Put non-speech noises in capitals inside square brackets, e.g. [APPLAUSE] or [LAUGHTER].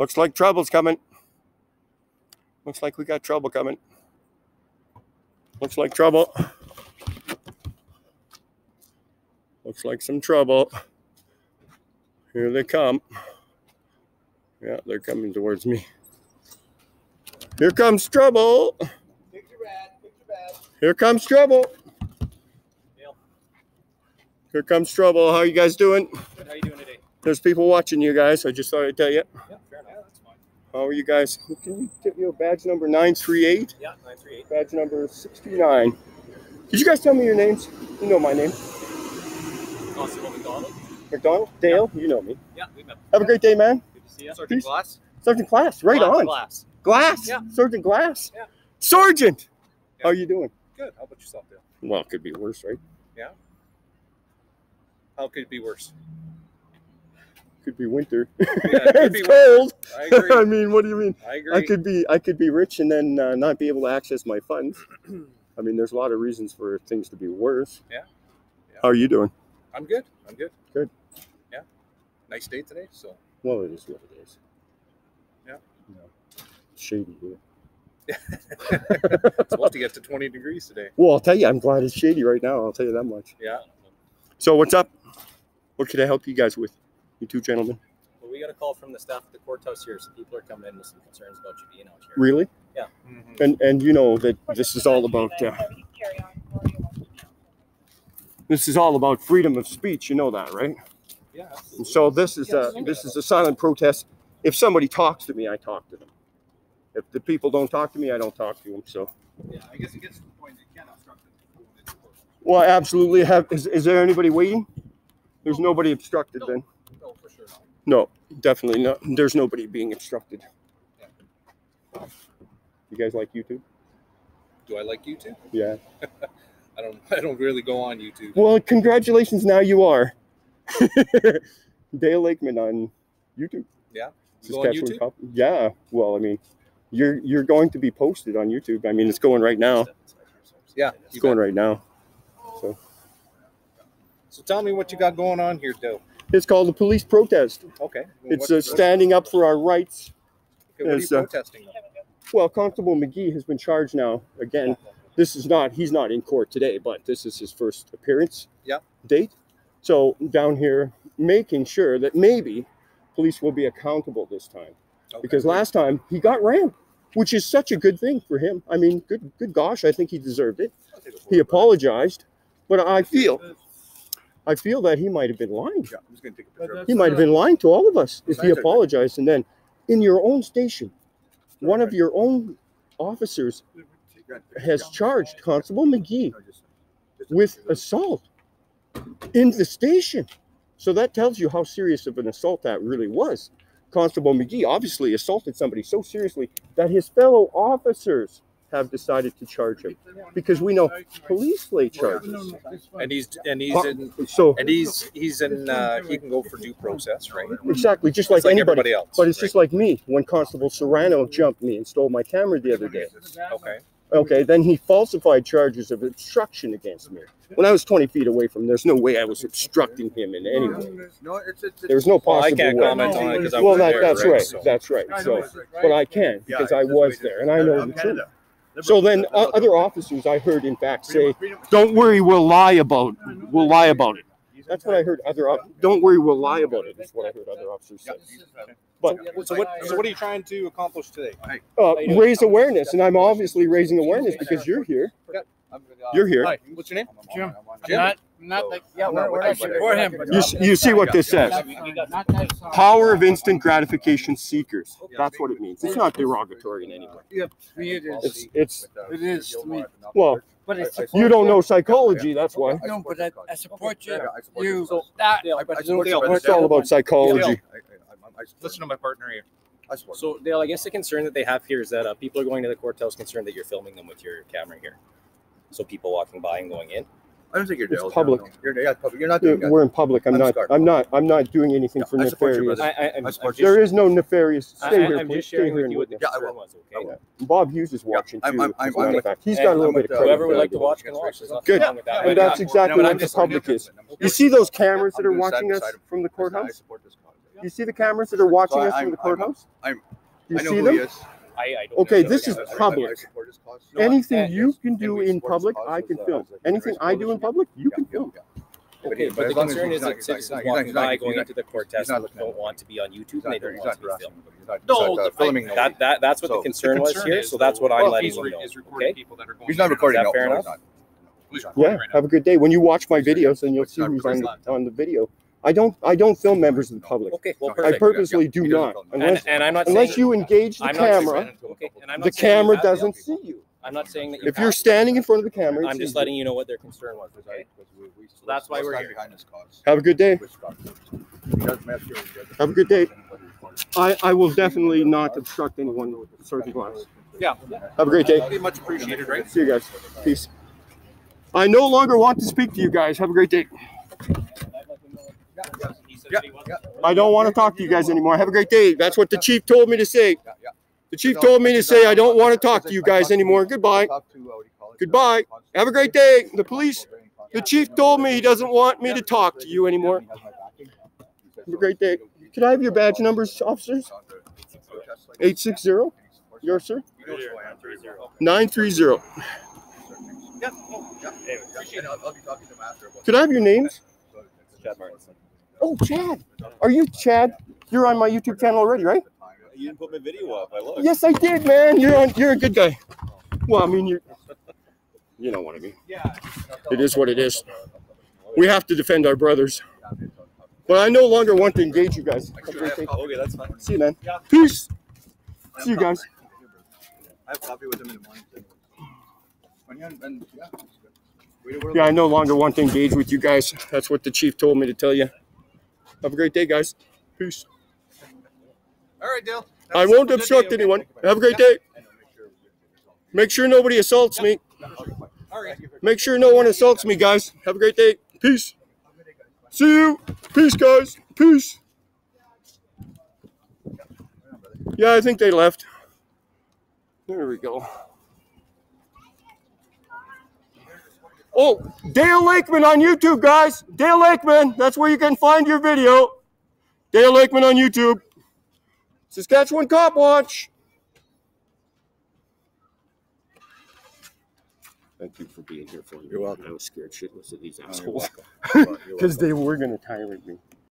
Looks like trouble's coming. Looks like we got trouble coming. Looks like trouble. Looks like some trouble. Here they come. Yeah, they're coming towards me. Here comes trouble. Here comes trouble. Here comes trouble. How you guys doing? Good. How you doing today? There's people watching you guys. I just thought I'd tell you. Yeah, fair enough. That's fine. How are you guys? Can you give your badge number 938? Yeah, nine three eight. Badge number 69. Did you guys tell me your names? You know my name. Constable McDonald. McDonald? Dale? You know me. Yeah, we met. Have a great day, man. Good to see you. Peace. Glass. Sergeant Glass, right Glass, on. Glass. Glass. Yeah. Sergeant Glass. Yeah. Sergeant. Yeah. How are you doing? Good. How about yourself, Dale? Well, it could be worse, right? Yeah. How could it be worse? Could be winter. Yeah, it could [LAUGHS] it's be cold. I agree. [LAUGHS] I mean, what do you mean? I agree. I could be I could be rich and then uh, not be able to access my funds. [CLEARS THROAT] I mean, there's a lot of reasons for things to be worse. Yeah. Yeah. How are you doing? I'm good. I'm good. Good. Yeah. Nice day today. So Well, it is what it is. Yeah. No. It's shady here. [LAUGHS] it's supposed to get to 20 degrees today. Well, I'll tell you, I'm glad it's shady right now. I'll tell you that much. Yeah. So, what's up? What could I help you guys with? You two gentlemen. Well, we got a call from the staff at the courthouse here. Some people are coming in with some concerns about you being out here. Really? Mhm. And and you know that this is all about uh, this is all about freedom of speech. You know that, right? Yeah. And so this is a this is a silent protest. If somebody talks to me, I talk to them. If the people don't talk to me, I don't talk to them. So, Yeah. I guess it gets to the point that you can't obstruct it. well, absolutely have. Is, is there anybody waiting? There's nobody obstructed then. No, for sure not. No, definitely not. There's nobody being obstructed. You guys like YouTube? Do I like YouTube? Yeah. [LAUGHS] I don't. I don't really go on YouTube. Well, congratulations. Now you are. [LAUGHS] Dale Lakeman on YouTube. You go on YouTube? Cop- Yeah. Well, I mean, you're you're going to be posted on YouTube. I mean, it's going right now. Yeah. It's going bet. right now. So. So tell me what you got going on here, Dale. It's called a police protest. Okay. It's uh, standing up for our rights. Okay, what are you uh, protesting? Well, Constable McGee has been charged now. Again, this is not he's not in court today, but this is his first appearance. yeah. Date. So down here, making sure that maybe police will be accountable this time. Okay. because last time he got rammed, which is such a good thing for him. I mean, good, good gosh, I think he deserved it. He apologized, but I feel, I feel that he might have been lying. Yeah, I'm just gonna take a picture. He might have been lying to all of us if he apologized, and then in your own station, one of your own officers has charged Constable McGee with assault in the station. So that tells you how serious of an assault that really was. Constable McGee obviously assaulted somebody so seriously that his fellow officers have decided to charge him because we know police lay charges. And he's and he's Uh, in So and he's he's in uh, he can go for due process, right? exactly, just like, like anybody. else. But it's right? just like me when Constable Serrano jumped me and stole my camera the other day. okay. Okay, then he falsified charges of obstruction against me. When I was 20 feet away from him, there's no way I was obstructing him in any way. No, it's, it's, There's no possible Well, I possible can't way. comment on it because I Well, wasn't that, there, that's right? right. So- That's right. So, but I can because I was there and I know the truth. Canada. So then, uh, other officers I heard, in fact, say, "Don't worry, we'll lie about, we'll lie about it." That's what I heard. Other, op- don't worry, we'll lie about it. Is what I heard other officers say. But So what so what are you trying to accomplish today? uh, raise awareness, and I'm obviously raising awareness because you're here. You're here. Hi, what's your name? Jim. Jim? Not, not like, yeah, we're, we're I not him. You, you see what this says? Not that song. Power of instant gratification seekers. That's what it means. It's not derogatory in any way. Yeah, it is. It's it's It is to me. well, But it's. you don't know psychology. That's why. No, but I, I support you. Yeah, I You, you. So- that, Dale, but I support you, It's all about psychology. I, I, I, I, Listen to my partner here. I support So, Dale, I guess the concern that they have here is that uh, people are going to the courthouse concerned that you're filming them with your camera here. So people walking by and going in. I don't think you're It's Dale. public. You're, yeah, public. You're not doing that. We're in public. I'm I'm not. scarred. I'm not. I'm not doing anything Yeah, for I nefarious. I, I, I'm, I I'm support just, you. There is no nefarious. I, Stay I- here, I'm please. just Stay here with and you what the witness. Yeah, I will. was, okay? will. Bob Hughes is Yeah, watching I'm- too. I'm- I'm- as a matter I'm of with- fact. He's and got a little bit of uh, credit. Whoever would like to watch can watch. Good. wrong with that. And that's exactly what I'm the just- public is. You see those cameras that are watching us from the courthouse? support this cause. You see the cameras that are watching us from the courthouse? I'm- Do you see them? He is. I, I don't Okay, know this is cameras. I- I- public. I support his cause. No, Anything you can do in public, I can film. Anything I do in public, you can film. Okay, But but the as long as concern is that he's not- citizens walking by, going into the court test, don't want to be on YouTube, and they don't want to be filmed. anybody. He's not- No, uh, the- filming that, that that's what So, the the concern was here, so that's though, what I'm well, letting you know. is recording Okay, people that are going He's not through recording. that No, fair no, he's enough? not. He's recording Yeah, right now. have a good day. When you watch my videos, and you'll It's see not who's on, on the video. I don't I don't film members of the public. okay, well, I I purposely Yeah, do doesn't not, film. And, unless and I'm not unless saying, you engage the I'm not camera. okay, and I'm not The saying camera have to. doesn't see you. I'm not saying that you If you're have to. standing in front of the camera, I'm it's just easy. letting you know what their concern was. Okay. because we- we- So that's why we'll we're here. behind his cause. Have a good day. Which cause? He doesn't mess here, he doesn't- Have a good day. I, I will definitely not obstruct anyone with a Sergeant Glass. Yeah. Have a great day. Very much appreciated, right? See you guys. Peace. I no longer want to speak to you guys. Have a great day. Yeah, yeah. I don't want to talk to you guys anymore. Have a great day. That's what the chief told me to say. Yeah, yeah. The chief told me to say I- I don't want to talk to you guys anymore. Goodbye. talked to, what do you call it, Goodbye. Have a great day. The police, the chief told me he doesn't want me to talk to you anymore. Have a great day. Could I have your badge numbers, officers? 860? Yours, sir? Nine three zero. Yeah, oh, yeah. And I'll- I'll be talking to him after Could I have your names? Chad Martinson. Oh, Chad. Are you Chad? You're on my YouTube channel already, right? You didn't put my video up. I looked. Yes, I did, man. You're on. You're a good guy. Well, I mean, you. [LAUGHS] You know what I mean. Yeah. It is what it is. We have to defend our brothers. But I no longer want to engage you guys. Have a great day. Okay, that's fine. See you, man. Peace. See you guys. I have coffee with him in the morning. And yeah, and, yeah, it's good. We- we're- Yeah, I no longer want to engage with you guys. That's what the chief told me to tell you. Have a great day, guys. Peace. All right, Dale. I won't obstruct anyone. Have a great day. Make sure nobody assaults me. All right. Make sure no one assaults me, guys. Have a great day. Peace. See you. Peace, guys. Peace. Yeah, I think they left. There we go. Oh, Dale Lakeman on YouTube, guys. Dale Lakeman. That's where you can find your video. Dale Lakeman on YouTube. Saskatchewan Cop Watch. Thank you for being here for me. You're welcome. I was scared shitless of these assholes because [LAUGHS] they were going to tyrant me.